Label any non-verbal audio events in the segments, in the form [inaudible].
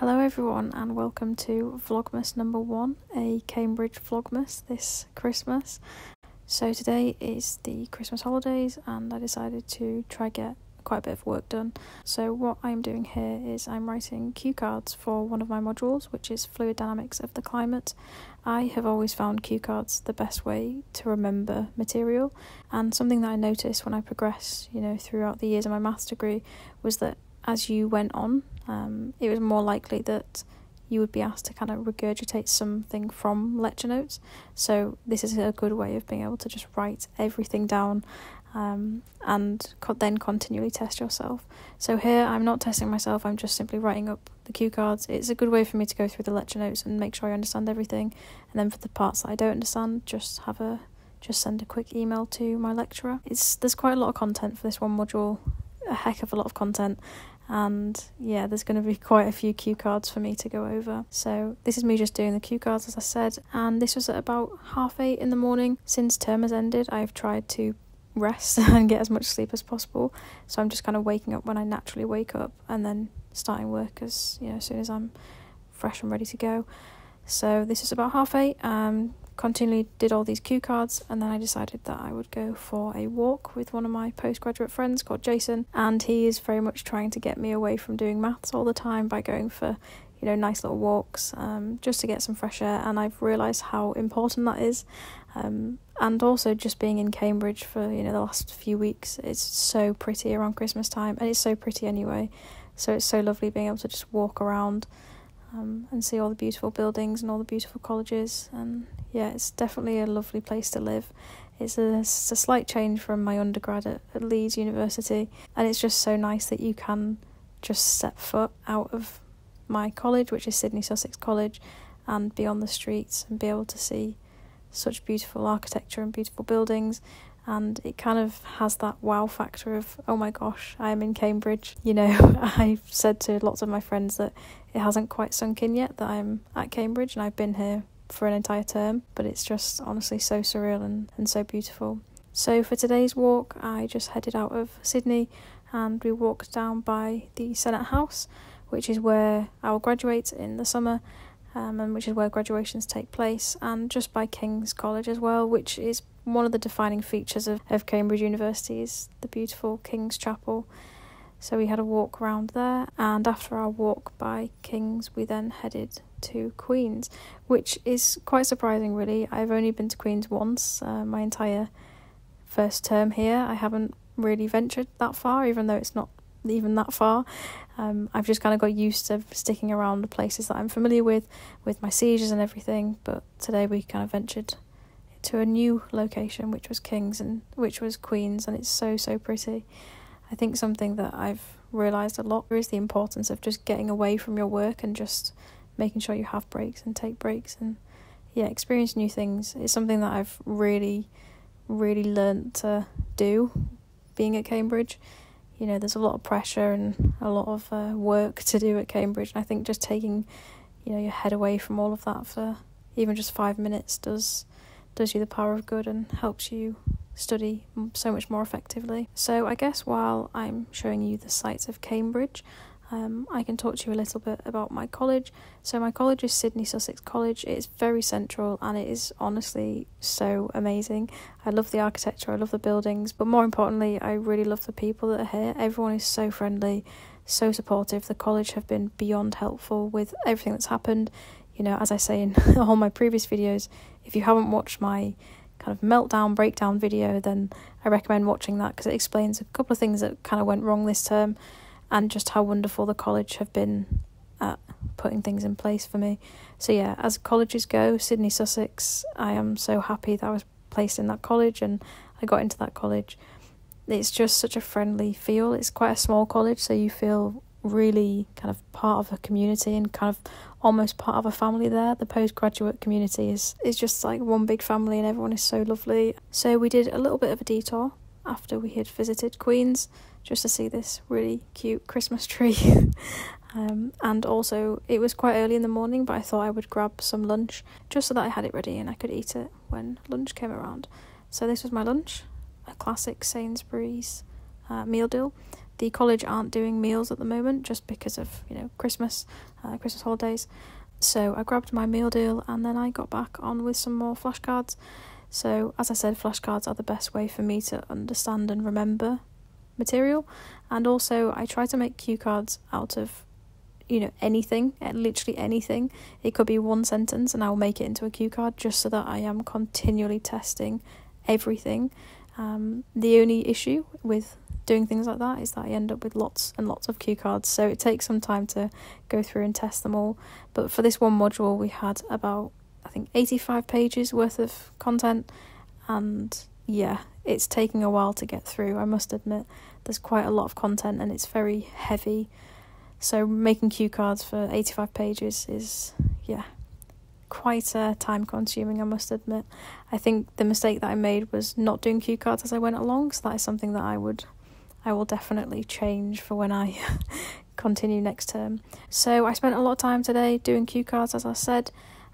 Hello, everyone, and welcome to Vlogmas number one, a Cambridge Vlogmas this Christmas. So, today is the Christmas holidays, and I decided to try get quite a bit of work done. So, what I'm doing here is I'm writing cue cards for one of my modules, which is Fluid Dynamics of the Climate. I have always found cue cards the best way to remember material, and something that I noticed when I progressed, you know, throughout the years of my maths degree was that as you went on, um, it was more likely that you would be asked to kind of regurgitate something from lecture notes. So this is a good way of being able to just write everything down um, and co- then continually test yourself. So here I'm not testing myself, I'm just simply writing up the cue cards. It's a good way for me to go through the lecture notes and make sure I understand everything. And then for the parts that I don't understand, just have a just send a quick email to my lecturer. It's there's quite a lot of content for this one module, a heck of a lot of content and yeah, there's going to be [laughs] quite a few cue cards for me to go over. So this is me just doing the cue cards as I said, and this was at about half eight in the morning. Since term has ended, I've tried to rest [laughs] and get as much sleep as possible. So I'm just kind of waking up when I naturally wake up, and then starting work as you know as soon as I'm fresh and ready to go. So this is about half eight. Um, continually did all these cue cards and then I decided that I would go for a walk with one of my postgraduate friends called Jason and he is very much trying to get me away from doing maths all the time by going for you know nice little walks um, just to get some fresh air and I've realised how important that is. Um, and also just being in Cambridge for you know the last few weeks it's so pretty around Christmas time and it's so pretty anyway. So it's so lovely being able to just walk around um, and see all the beautiful buildings and all the beautiful colleges. And yeah, it's definitely a lovely place to live. It's a, it's a slight change from my undergrad at, at Leeds University, and it's just so nice that you can just set foot out of my college, which is Sidney Sussex College, and be on the streets and be able to see such beautiful architecture and beautiful buildings and it kind of has that wow factor of oh my gosh i am in cambridge. [laughs] You know i've said to lots of my friends that it hasn't quite sunk in yet that i'm at cambridge and i've been here for an entire term but it's just honestly so surreal and, and so beautiful. So for today's walk i just headed out of sidney and we walked down by the senate house which is where i will graduate in the summer um, and which is where graduations take place, and just by King's College as well, which is one of the defining features of, of Cambridge University is the beautiful King's Chapel. So we had a walk around there, and after our walk by King's, we then headed to Queen's, which is quite surprising, really. I've only been to Queen's once, uh, my entire first term here. I haven't really ventured that far, even though it's not even that far. Um, I've just kind of got used to sticking around the places that I'm familiar with, with my seizures and everything. But today we kind of ventured to a new location, which was King's and which was Queen's, and it's so so pretty. I think something that I've realised a lot is the importance of just getting away from your work and just making sure you have breaks and take breaks and yeah, experience new things. It's something that I've really, really learned to do being at Cambridge you know there's a lot of pressure and a lot of uh, work to do at Cambridge and I think just taking you know your head away from all of that for even just 5 minutes does does you the power of good and helps you study so much more effectively. So I guess while I'm showing you the sights of Cambridge um, I can talk to you a little bit about my college. So, my college is Sidney Sussex College. It's very central and it is honestly so amazing. I love the architecture, I love the buildings, but more importantly, I really love the people that are here. Everyone is so friendly, so supportive. The college have been beyond helpful with everything that's happened. You know, as I say in [laughs] all my previous videos, if you haven't watched my kind of meltdown breakdown video, then I recommend watching that because it explains a couple of things that kind of went wrong this term and just how wonderful the college have been at putting things in place for me. So yeah, as colleges go, Sidney Sussex, I am so happy that I was placed in that college and I got into that college. It's just such a friendly feel. It's quite a small college, so you feel really kind of part of a community and kind of almost part of a family there. The postgraduate community is is just like one big family and everyone is so lovely. So we did a little bit of a detour after we had visited Queen's just to see this really cute Christmas [laughs] tree. um, and also, it was quite early in the morning, but I thought I would grab some lunch just so that I had it ready and I could eat it when lunch came around. So, this was my lunch a classic Sainsbury's uh, meal deal. The college aren't doing meals at the moment just because of you know Christmas, uh, Christmas holidays. So I grabbed my meal deal and then I got back on with some more flashcards. So as I said, flashcards are the best way for me to understand and remember material, and also I try to make cue cards out of you know anything eh, literally anything it could be one sentence and i'll make it into a cue card just so that i am continually testing everything um, the only issue with doing things like that is that I end up with lots and lots of cue cards, so it takes some time to go through and test them all. But for this one module, we had about I think 85 pages worth of content, and yeah, it's taking a while to get through. I must admit, there's quite a lot of content and it's very heavy. So making cue cards for 85 pages is yeah quite uh, time consuming, I must admit. I think the mistake that I made was not doing cue cards as I went along, so that is something that I would I will definitely change for when I [laughs] continue next term. So I spent a lot of time today doing cue cards as I said,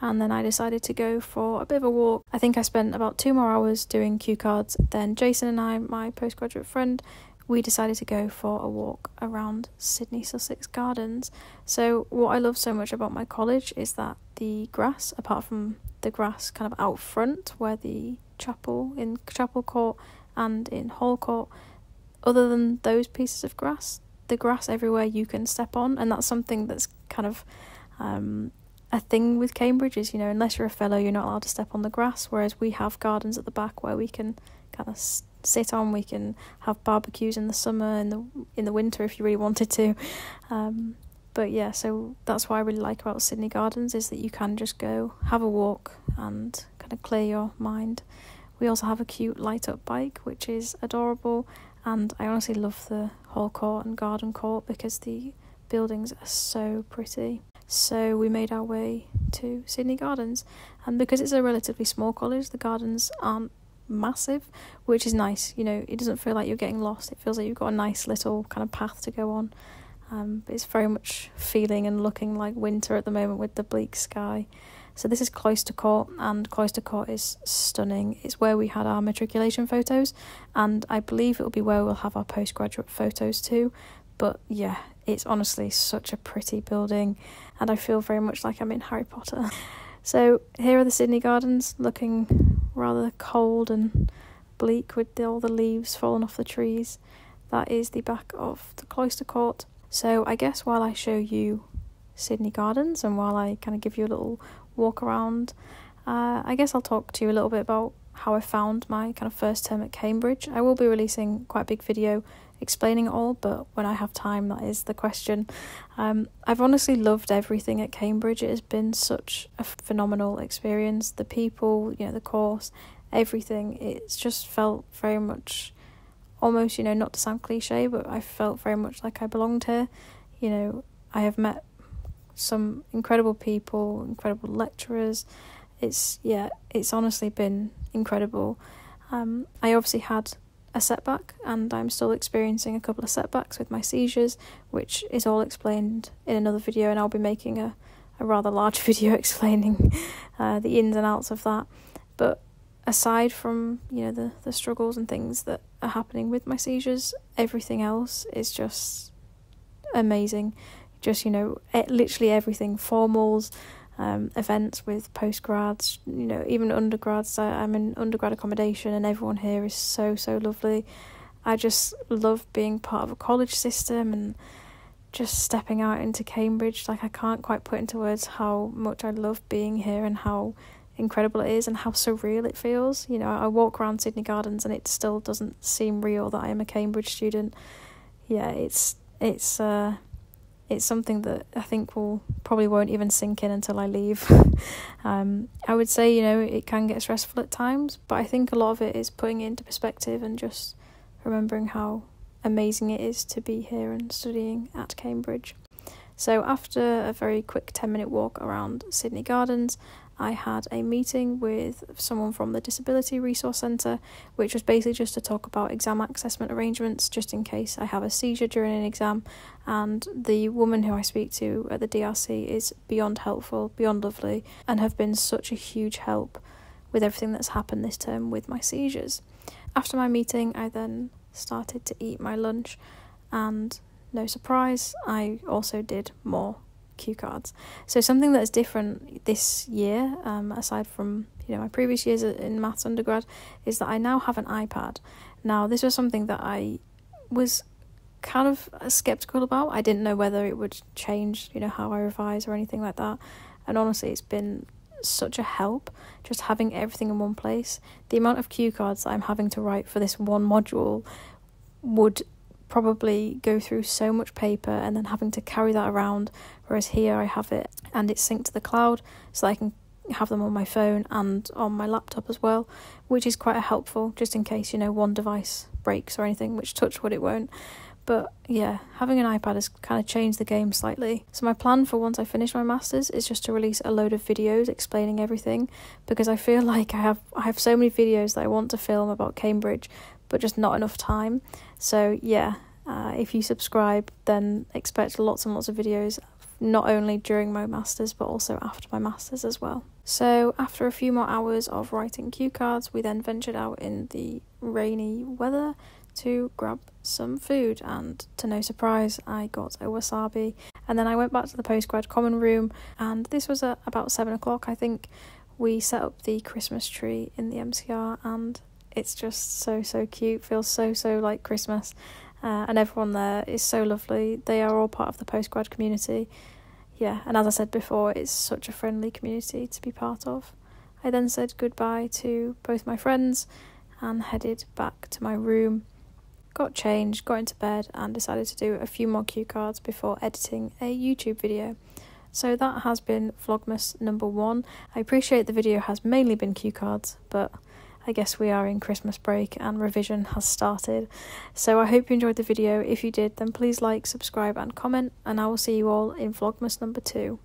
and then I decided to go for a bit of a walk. I think I spent about two more hours doing cue cards. Then Jason and I, my postgraduate friend, we decided to go for a walk around Sidney Sussex Gardens. So, what I love so much about my college is that the grass, apart from the grass kind of out front where the chapel in Chapel Court and in Hall Court, other than those pieces of grass, the grass everywhere you can step on, and that's something that's kind of um, a thing with Cambridge is you know unless you're a fellow you're not allowed to step on the grass, whereas we have gardens at the back where we can kind of sit on. We can have barbecues in the summer, in the in the winter if you really wanted to. Um, but yeah, so that's what I really like about Sidney Gardens is that you can just go have a walk and kind of clear your mind. We also have a cute light up bike which is adorable, and I honestly love the hall court and garden court because the buildings are so pretty. So we made our way to Sidney Gardens, and because it's a relatively small college, the gardens aren't massive, which is nice. You know, it doesn't feel like you're getting lost. It feels like you've got a nice little kind of path to go on. Um, it's very much feeling and looking like winter at the moment with the bleak sky. So this is Cloister Court, and Cloister Court is stunning. It's where we had our matriculation photos, and I believe it will be where we'll have our postgraduate photos too. But yeah, it's honestly such a pretty building, and I feel very much like I'm in Harry Potter. [laughs] So here are the Sidney Gardens, looking rather cold and bleak with the, all the leaves falling off the trees. That is the back of the cloister court. So I guess while I show you Sidney Gardens and while I kind of give you a little walk around, uh, I guess I'll talk to you a little bit about how I found my kind of first term at Cambridge. I will be releasing quite a big video explaining it all, but when I have time, that is the question. Um, I've honestly loved everything at Cambridge. It has been such a phenomenal experience. The people, you know, the course, everything. It's just felt very much, almost, you know, not to sound cliche, but I felt very much like I belonged here. You know, I have met some incredible people, incredible lecturers. It's yeah, it's honestly been incredible. Um, I obviously had a setback, and I'm still experiencing a couple of setbacks with my seizures, which is all explained in another video, and I'll be making a, a rather large [laughs] video explaining uh, the ins and outs of that. But aside from you know the the struggles and things that are happening with my seizures, everything else is just amazing. Just you know, literally everything formals um, events with postgrads, you know, even undergrads. I, I'm in undergrad accommodation, and everyone here is so so lovely. I just love being part of a college system and just stepping out into Cambridge. Like I can't quite put into words how much I love being here and how incredible it is and how surreal it feels. You know, I walk around Sidney Gardens and it still doesn't seem real that I am a Cambridge student. Yeah, it's it's uh it's something that I think will probably won't even sink in until I leave. [laughs] um, I would say, you know, it can get stressful at times, but I think a lot of it is putting it into perspective and just remembering how amazing it is to be here and studying at Cambridge. So, after a very quick 10 minute walk around Sidney Gardens, I had a meeting with someone from the Disability Resource Centre, which was basically just to talk about exam assessment arrangements, just in case I have a seizure during an exam. And the woman who I speak to at the DRC is beyond helpful, beyond lovely, and have been such a huge help with everything that's happened this term with my seizures. After my meeting, I then started to eat my lunch and no surprise, I also did more cue cards. So something that's different this year, um, aside from you know my previous years in maths undergrad, is that I now have an iPad. Now this was something that I was kind of skeptical about. I didn't know whether it would change, you know, how I revise or anything like that. And honestly, it's been such a help just having everything in one place. The amount of cue cards that I'm having to write for this one module would probably go through so much paper and then having to carry that around whereas here I have it and it's synced to the cloud so I can have them on my phone and on my laptop as well which is quite helpful just in case you know one device breaks or anything which touch wood it won't but yeah, having an iPad has kind of changed the game slightly. So my plan for once I finish my masters is just to release a load of videos explaining everything because I feel [laughs] like I have I have so many videos that I want to film about Cambridge, but just not enough time. So yeah, uh, if you subscribe, then expect lots and lots of videos, not only during my masters but also after my masters as well. So after a few more hours of writing cue cards, we then ventured out in the rainy weather to grab some food, and to no surprise, I got a wasabi. And then I went back to the postgrad common room, and this was at about seven o'clock, I think. We set up the Christmas tree in the MCR, and it's just so so cute. Feels so so like Christmas, uh, and everyone there is so lovely. They are all part of the postgrad community. Yeah, and as I said before, it's such a friendly community to be part of. I then said goodbye to both my friends and headed back to my room got changed, got into bed, and decided to do a few more cue cards before editing a YouTube video. So that has been Vlogmas number one. I appreciate the video has mainly been cue cards, but I guess we are in Christmas break and revision has started. So I hope you enjoyed the video. If you did, then please like, subscribe, and comment, and I will see you all in Vlogmas number two.